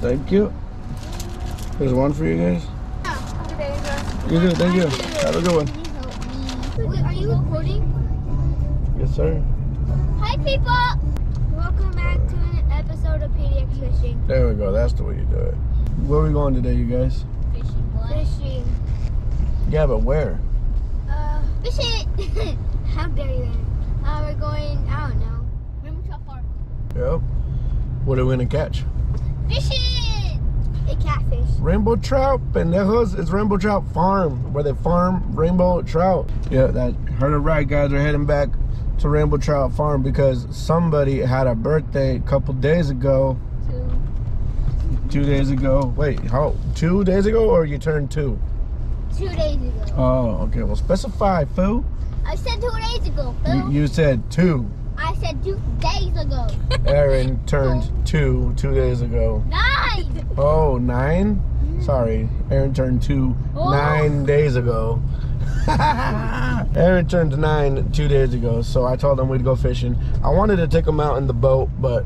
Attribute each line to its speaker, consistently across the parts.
Speaker 1: Thank you. There's one for you guys. You too. Thank you. Have a good one.
Speaker 2: Wait, are you recording?
Speaker 1: Yes, sir.
Speaker 2: Hi, people! Welcome back to an episode of PDX Fishing.
Speaker 1: There we go. That's the way you do it. Where are we going today, you guys?
Speaker 2: Fishing Fishing.
Speaker 1: Yeah, but where?
Speaker 2: Uh, fishing! How dare you? Uh, we're going, I don't know. Remember how far?
Speaker 1: Yep. What are we gonna catch?
Speaker 2: Fishing! A catfish.
Speaker 1: Rainbow trout, pendejos. It's Rainbow Trout Farm, where they farm rainbow trout. Yeah, that heard it right, guys. We're heading back to Rainbow Trout Farm because somebody had a birthday a couple days ago.
Speaker 2: Two.
Speaker 1: Two days ago. Wait, how? Two days ago, or you turned two?
Speaker 2: Two days ago.
Speaker 1: Oh, okay. Well, specify, fool.
Speaker 2: I said two days ago, Phil.
Speaker 1: You, you said two.
Speaker 2: I said two days ago.
Speaker 1: Ehryn turned two two days ago.
Speaker 2: Nine!
Speaker 1: Oh, nine? Mm. Sorry. Ehryn turned two
Speaker 2: Oh.
Speaker 1: nine days ago. Ehryn turned nine two days ago, so I told him we'd go fishing. I wanted to take him out in the boat, but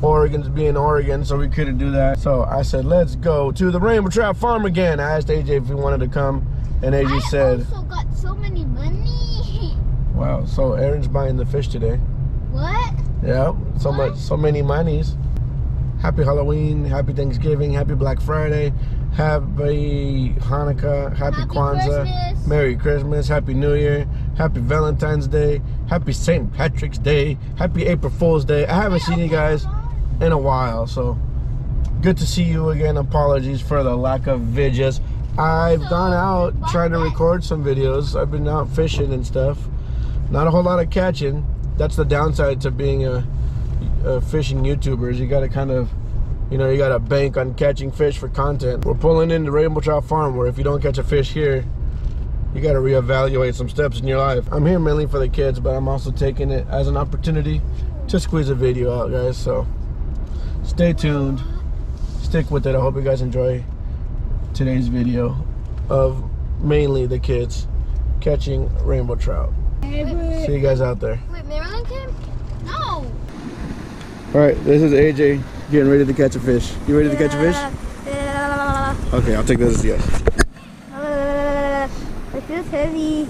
Speaker 1: Oregon's being Oregon, so we couldn't do that. So I said, let's go to the Rainbow Trout Farm again. I asked AJ if he wanted to come, and AJ
Speaker 2: I
Speaker 1: said,
Speaker 2: also got so many money.
Speaker 1: wow, so Ehryn's buying the fish today.
Speaker 2: What?
Speaker 1: Yeah, so
Speaker 2: What?
Speaker 1: much, so many monies. Happy Halloween, happy Thanksgiving, happy Black Friday, happy Hanukkah, happy,
Speaker 2: Happy
Speaker 1: Kwanzaa,
Speaker 2: Christmas.
Speaker 1: Merry Christmas, Happy New Year, Happy Valentine's Day, Happy St. Patrick's Day, Happy April Fool's Day. I haven't seen you guys in a while, so good to see you again. Apologies for the lack of videos. I've
Speaker 2: So,
Speaker 1: gone out trying to record some videos. I've been out fishing and stuff. Not a whole lot of catching. That's the downside to being a, a fishing YouTuber. Is you got to kind of, you know, you got to bank on catching fish for content. We're pulling into Rainbow Trout Farm, where if you don't catch a fish here, you got to reevaluate some steps in your life. I'm here mainly for the kids, but I'm also taking it as an opportunity to squeeze a video out, guys. So stay tuned, stick with it. I hope you guys enjoy today's video of mainly the kids catching rainbow trout. See you guys out there.
Speaker 2: Wait, Maryland came? No.
Speaker 1: All right, this is AJ getting ready to catch a fish. You ready to catch a fish? Okay, I'll take this as a yes.
Speaker 2: Uh, it feels heavy.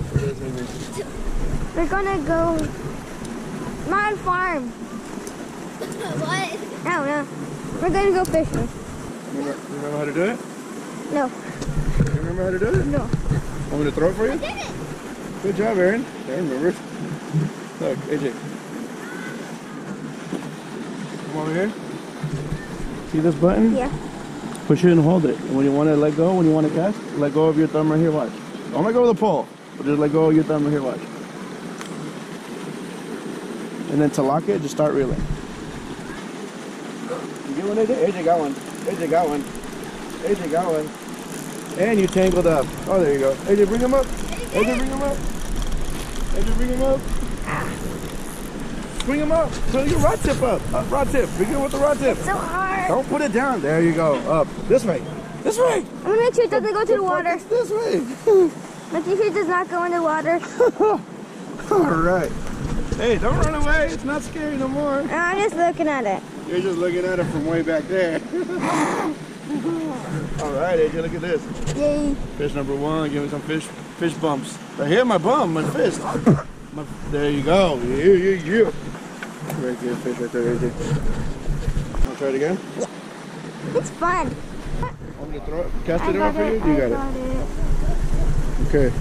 Speaker 2: We're gonna go not farm. what? No, don't. We're gonna go fishing.
Speaker 1: Remember, remember how to do it?
Speaker 2: No.
Speaker 1: You remember how to do it?
Speaker 2: No.
Speaker 1: I want me to throw it for you?
Speaker 2: Did it?
Speaker 1: Good job, Ehryn. Ehryn remembers. Look, AJ. Come over here. See this button?
Speaker 2: Yeah.
Speaker 1: Push it and hold it. And when you want to let go, when you want to cast, let go of your thumb right here, watch. Don't let go of the pole, but just let go of your thumb right here, watch. And then to lock it, just start reeling. You get one, AJ? AJ got one. AJ got one. AJ got one. And you tangled up. Oh, there you go. AJ, bring him up. AJ, bring him up. AJ, bring him up. Bring him up. Put your rod tip up. up rod tip. Begin with the rod tip.
Speaker 2: So hard.
Speaker 1: Don't put it down. There you go. Up. This way. This way.
Speaker 2: I'm gonna make sure it doesn't go to the water.
Speaker 1: This way.
Speaker 2: Making sure it does not go in the water.
Speaker 1: All right. Hey, don't run away. It's not scary no more.
Speaker 2: I'm just looking at it.
Speaker 1: You're just looking at it from way back there. All right, AJ, look at this.
Speaker 2: Yay.
Speaker 1: Fish number one. Give me some fish fish bumps. I hit my bum, my fist. There you go. Yeah, yeah, yeah. Very good fish right there, AJ. Want to try it again?
Speaker 2: It's fun.
Speaker 1: Want me to throw it? Cast
Speaker 2: I
Speaker 1: it out for you? You got
Speaker 2: got
Speaker 1: it.
Speaker 2: it.
Speaker 1: Okay.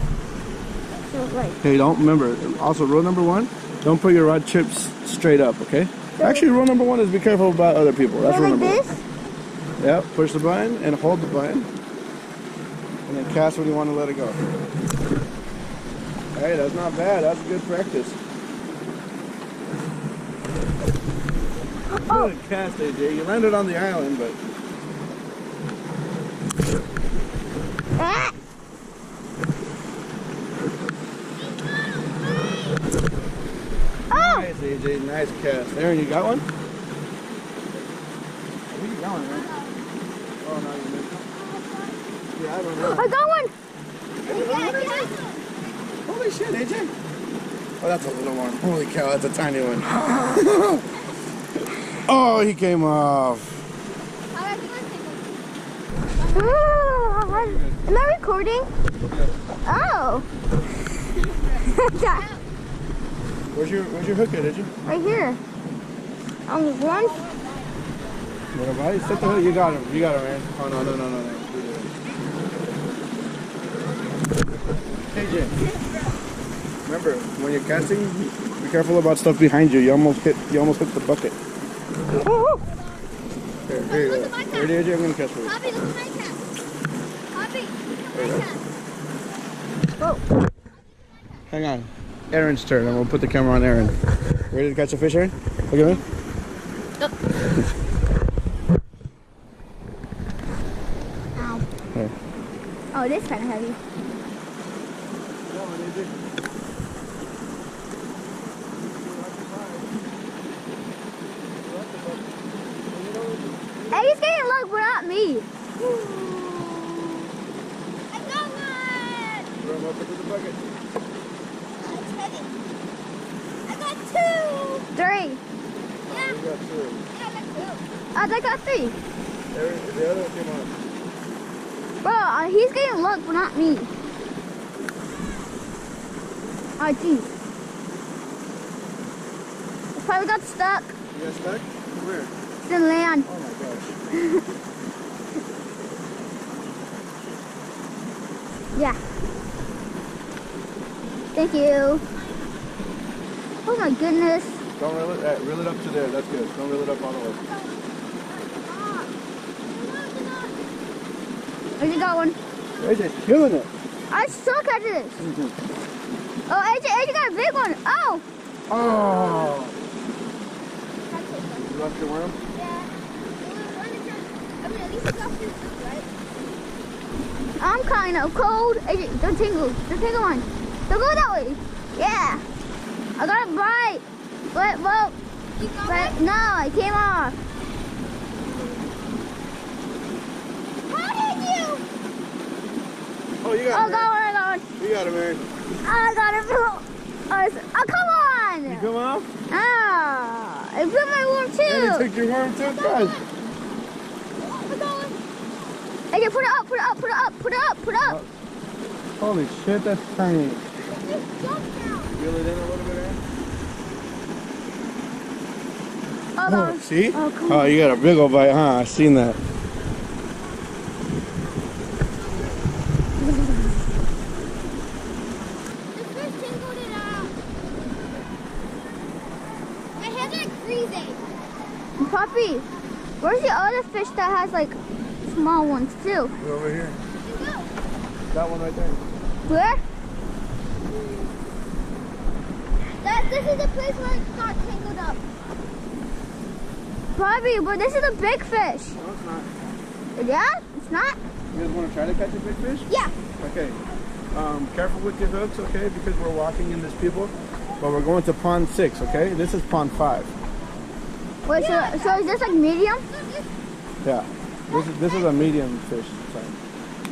Speaker 2: So, like,
Speaker 1: Hey, don't remember. Also, rule number one: don't put your rod chips straight up. Okay. Actually, rule number one is be careful about other people. That's rule
Speaker 2: like
Speaker 1: number
Speaker 2: this.
Speaker 1: one. Yeah. Push the button and hold the button, and then cast when you want to let it go. Hey, that's not bad. That's good practice.
Speaker 2: Oh.
Speaker 1: Good cast, AJ. You landed on the island, but
Speaker 2: Ah! Oh!
Speaker 1: nice, AJ. Nice cast. Ehryn, you got one? Where are you going, man? Oh no, you missed. Yeah, I don't know.
Speaker 2: I got one!
Speaker 1: Holy shit, AJ. Oh, that's a little one. Holy cow, that's a tiny one. oh, he came off.
Speaker 2: How about you want to Ah, Am I recording? Oh.
Speaker 1: Where's your Where's your hook at, did you?
Speaker 2: right here. On one.
Speaker 1: What have I? Set the hook. You got him. You got him, man. Oh no no no no no. KJ. Remember, when you're casting, be careful about stuff behind you. You almost hit. You almost hit the bucket. Here, here you go. Ready, AJ? I'm gonna catch for you.
Speaker 2: Bobby, look at my cat. Bobby,
Speaker 1: There you go.
Speaker 2: Whoa. Oh.
Speaker 1: Hang on. Ehryn's turn. I'm gonna put the camera on Ehryn. Ready to catch a fish, Ehryn? Look at me.
Speaker 2: Ow.
Speaker 1: Here.
Speaker 2: Oh, it is kind of heavy. Hey, he's getting luck, but not me. I got one.
Speaker 1: Throw him up into the bucket.
Speaker 2: It's heavy. I got two. Three. Yeah,
Speaker 1: got two.
Speaker 2: yeah, I got two. I got three.
Speaker 1: The other one came on.
Speaker 2: Bro, uh, he's getting luck, but not me. Oh, jeez. Probably got stuck
Speaker 1: You got stuck? Where?
Speaker 2: in the land.
Speaker 1: Oh my gosh.
Speaker 2: Yeah. Thank you. Oh my goodness.
Speaker 1: Don't reel it. Uh, reel it up to there. That's good. Don't reel it up all the way.
Speaker 2: I just got one.
Speaker 1: AJ's killing it.
Speaker 2: I suck at this. Oh, AJ, AJ got a big one. Oh.
Speaker 1: Oh. You lost your worm?
Speaker 2: I'm kind of cold. Don't tingle. Don't tingle on. Don't go that way. Yeah. I got a bite. But, well, but no, it came off. How did you?
Speaker 1: Oh, you
Speaker 2: Oh,
Speaker 1: got it,
Speaker 2: got
Speaker 1: man.
Speaker 2: one, I got one.
Speaker 1: You got it, man.
Speaker 2: I got it. Oh, oh, come
Speaker 1: You come off?
Speaker 2: Ah, it put my worm
Speaker 1: And it
Speaker 2: too.
Speaker 1: took your worm too? Guys.
Speaker 2: AJ, put it up, put it up, put it up, put it up, put it up.
Speaker 1: Holy shit, that's tiny.
Speaker 2: Just jump.
Speaker 1: Reel it in a little bit, Ehryn.
Speaker 2: Oh, that
Speaker 1: See?
Speaker 2: Oh, cool.
Speaker 1: Oh, you got a big old bite, huh? I seen that.
Speaker 2: The fish tingled it out. My head's like freezing. Puppy, where's the other fish that has like small ones too?
Speaker 1: We're over here. That one right there.
Speaker 2: Where? That, this is the place where it got tangled up. Puppy, but this is a big fish.
Speaker 1: No, it's not.
Speaker 2: Yeah? It's not?
Speaker 1: You guys want to try to catch a big fish?
Speaker 2: Yeah.
Speaker 1: Okay. Um, careful with your hooks, okay? Because we're walking in this people. But we're going to pond six, okay? This is pond five.
Speaker 2: Wait, so, so is this like medium?
Speaker 1: Yeah. This is this is a medium fish. Sorry.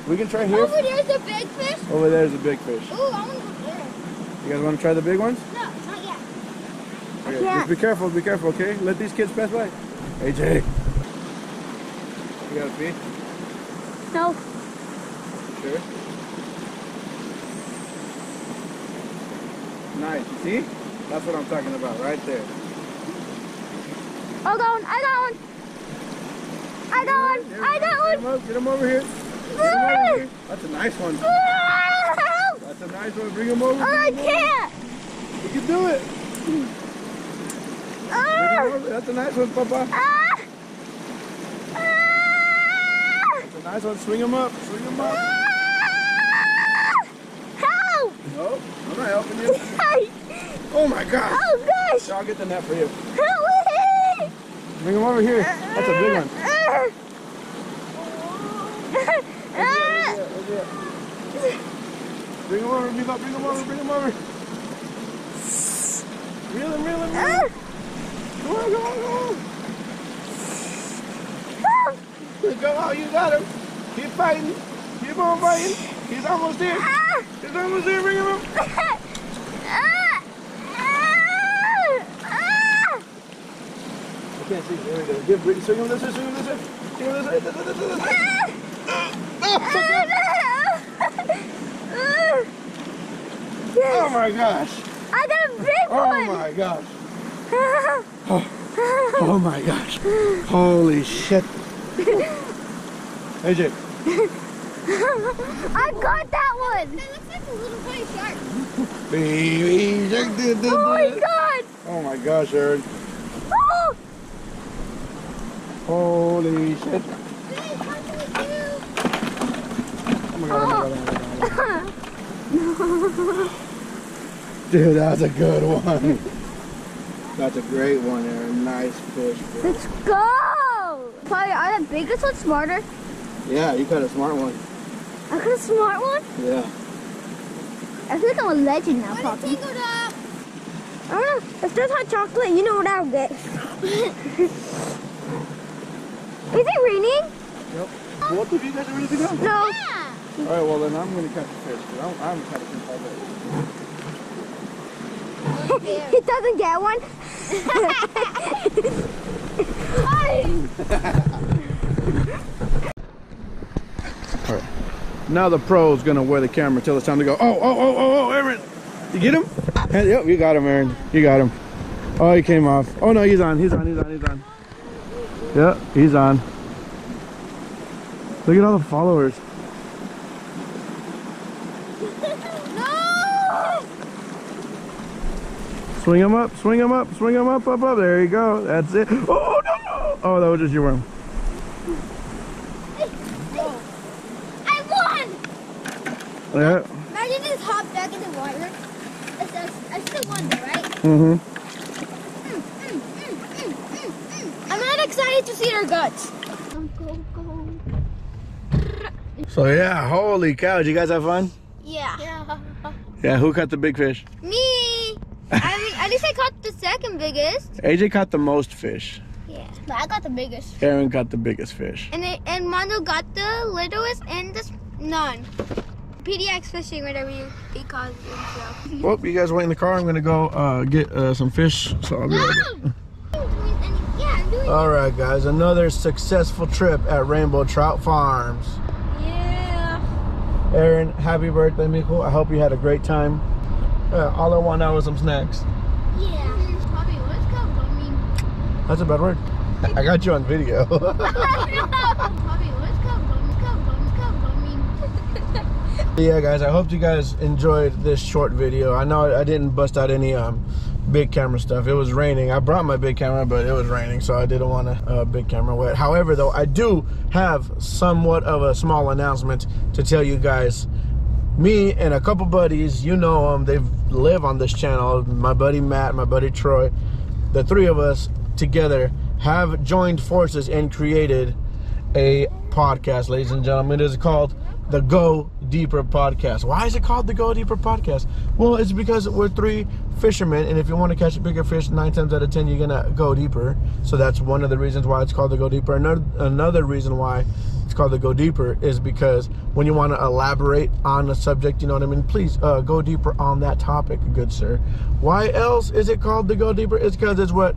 Speaker 1: We can try here.
Speaker 2: Over there's a big fish.
Speaker 1: Over there's a big fish.
Speaker 2: Ooh, I want to go there.
Speaker 1: You guys want to try the big ones?
Speaker 2: No, not yet.
Speaker 1: Okay.
Speaker 2: can't.
Speaker 1: Just be careful. Be careful, okay? Let these kids pass by. AJ. You got a pee?
Speaker 2: No.
Speaker 1: Sure. Nice. You see? That's what I'm talking about, right there.
Speaker 2: I got one. I got one. I got one. I got one.
Speaker 1: Get him over here. Get him over here. That's a nice one. That's a nice one. Bring him over.
Speaker 2: Oh, I
Speaker 1: Bring him over.
Speaker 2: can't.
Speaker 1: You can do it.
Speaker 2: Ah!
Speaker 1: over. That's a nice one, Papa.
Speaker 2: Ah! Ah!
Speaker 1: That's a nice one. Swing him up. Swing him up.
Speaker 2: Ah! Help!
Speaker 1: No, I'm not helping you. Oh my God.
Speaker 2: Oh gosh!
Speaker 1: I'll get the net for you.
Speaker 2: Help me!
Speaker 1: Bring him over here. That's a big one. Bring him over, Viva. Bring him over. Bring him over. Reel him, reel him, reel him. Go on, go on, go on. Go on, you got him. Keep fighting. Keep on fighting. He's almost there. He's almost there. Bring him up.
Speaker 2: Ah! Ah! Ah!
Speaker 1: I can't see. There we go. Give, bring, swing him this way. Swing him this way. Swing him this way. This way, this way, this way. Oh my gosh.
Speaker 2: I got a big
Speaker 1: Oh
Speaker 2: one.
Speaker 1: my gosh. Oh oh my gosh. Holy shit. AJ.
Speaker 2: I got that one.
Speaker 3: That looks like a little tiny shark.
Speaker 1: Baby shark. du- du-
Speaker 2: Oh my god.
Speaker 1: Oh my gosh, Ehryn.
Speaker 2: Oh.
Speaker 1: Holy shit.
Speaker 3: Hey, how can we do?
Speaker 1: Oh my god, oh my god, oh my god. Oh my god. Dude, that's a good one. That's a great one, Ehryn. Nice fish, bro.
Speaker 2: Let's go. Probably are the biggest one smarter?
Speaker 1: Yeah, you got a smart one.
Speaker 2: I got a smart one.
Speaker 1: Yeah.
Speaker 2: I feel like I'm a legend now,
Speaker 3: When
Speaker 2: Poppy. I don't know. If there's hot chocolate, you know what I'll get. Is it raining?
Speaker 1: Yep. Both of you guys are ready to go?
Speaker 2: No.
Speaker 3: Yeah.
Speaker 1: All right, well then I'm gonna catch a fish. 'cause I'm, I'm catching already.
Speaker 2: he doesn't get one. All right.
Speaker 1: Now the pro's gonna wear the camera till it's time to go. Oh, oh, oh, oh, oh, Ehryn! You get him? Hey, Yep, you got him, Ehryn. You got him. Oh, he came off. Oh no, he's on. He's on. He's on. He's on. Yep, he's on. Look at all the followers.
Speaker 3: No.
Speaker 1: Swing him up. Swing him up. Swing him up. Up. Up. There you go. That's it. Oh no no! Oh, that was just your worm.
Speaker 3: I won.
Speaker 1: Yeah.
Speaker 3: Imagine just hop back in the water. I still, won, right?
Speaker 1: Mhm.
Speaker 3: Mm, mm, mm, mm, mm, mm. I'm not excited to see their guts. Go, go, go.
Speaker 1: So yeah, holy cow! Did you guys have fun?
Speaker 3: Yeah. yeah.
Speaker 1: Yeah. Who caught the big fish?
Speaker 3: Me. I mean, at least I caught the second biggest.
Speaker 1: AJ caught the most fish.
Speaker 3: Yeah. But I got the biggest.
Speaker 1: Ehryn got the biggest fish.
Speaker 3: And it, and Mondo got the littlest and the none. PDX fishing, whatever you he calls himself.
Speaker 1: Well, you guys wait in the car. I'm gonna go uh, get uh, some fish. So I'll be right back.
Speaker 3: Yeah, I'm doing
Speaker 1: All right, guys. Another successful trip at Rainbow Trout Farms.
Speaker 3: Yeah.
Speaker 1: Ehryn, happy birthday, Miko. I hope you had a great time. Uh, all I want now is some snacks.
Speaker 3: Yeah. Bobby, let's go. I
Speaker 1: That's a bad word. I got you on video. Yeah, guys. I hope you guys enjoyed this short video. I know I didn't bust out any um, big camera stuff. It was raining. I brought my big camera, but it was raining, so I didn't want a big camera wet. However, though, I do have somewhat of a small announcement to tell you guys. Me and a couple buddies, you know them. They live on this channel. My buddy Matt, my buddy Troy, the three of us together have joined forces and created a podcast, ladies and gentlemen. It is called the Go Deeper Podcast. Why is it called the Go Deeper Podcast? Well, it's because we're three fishermen, and if you want to catch a bigger fish, nine times out of ten, you're gonna go deeper. So that's one of the reasons why it's called the Go Deeper. Another another reason why it's called the Go Deeper is because when you want to elaborate on a subject, you know what I mean. Please uh, go deeper on that topic, good sir. Why else is it called the Go Deeper? It's because it's what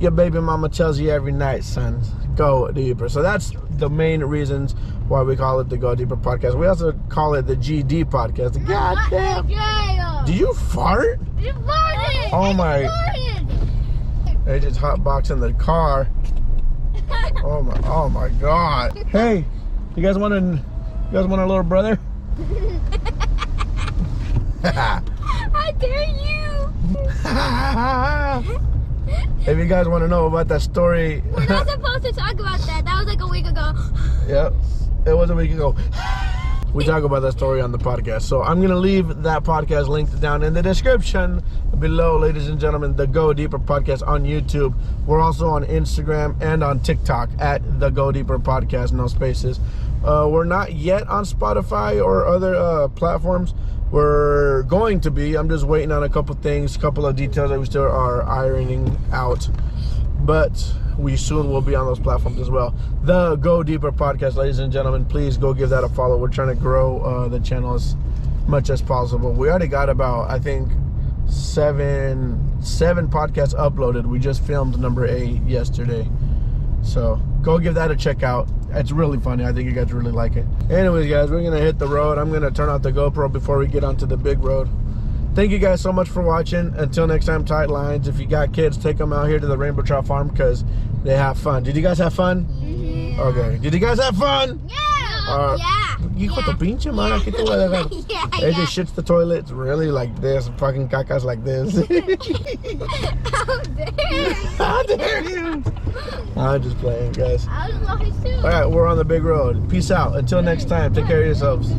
Speaker 1: your baby mama tells you every night, son. Go deeper. So that's the main reasons why we call it the Go Deeper podcast. We also call it the GD podcast. God damn.
Speaker 3: Yeah.
Speaker 1: Do you fart?
Speaker 3: You farted.
Speaker 1: Oh my-
Speaker 3: farted.
Speaker 1: They just hotboxing the car. Oh my oh my god. Hey, you guys want a you guys want a little brother?
Speaker 3: How dare you?
Speaker 1: If you guys want to know about that story,
Speaker 3: We're not supposed to talk about that. That was like a week ago.
Speaker 1: Yep. It was a week ago. We talk about that story on the podcast. So I'm going to leave that podcast linked down in the description below, ladies and gentlemen. The Go Deeper podcast on YouTube. We're also on Instagram and on TikTok at the Go Deeper podcast, no spaces. Uh, we're not yet on Spotify or other uh, platforms. We're going to be. I'm just waiting on a couple things, a couple of details that we still are ironing out but we soon will be on those platforms as well. The Go Deeper podcast, ladies and gentlemen, please go give that a follow. We're trying to grow uh, the channel as much as possible. We already got about, I think, seven seven podcasts uploaded. We just filmed number eight yesterday. So go give that a check out. It's really funny. I think you guys really like it. Anyways, guys, we're gonna hit the road. I'm gonna turn off the GoPro before we get onto the big road. Thank you guys so much for watching. Until next time, tight lines. If you got kids, take them out here to the Rainbow Trout Farm because they have fun. Did you guys have fun?
Speaker 3: Yeah.
Speaker 1: Okay. Did you guys have fun?
Speaker 3: Yeah.
Speaker 1: Uh,
Speaker 3: yeah.
Speaker 1: Hijo de pinche madre, aquí te voy a dejar.
Speaker 3: Yeah,
Speaker 1: AJ
Speaker 3: yeah.
Speaker 1: shits the toilets really like this, fucking cacas like this.
Speaker 3: How dare
Speaker 1: How dare you? I'm just playing, guys.
Speaker 3: I was lost too.
Speaker 1: All right, we're on the big road. Peace out. Until next time, take care of yourselves.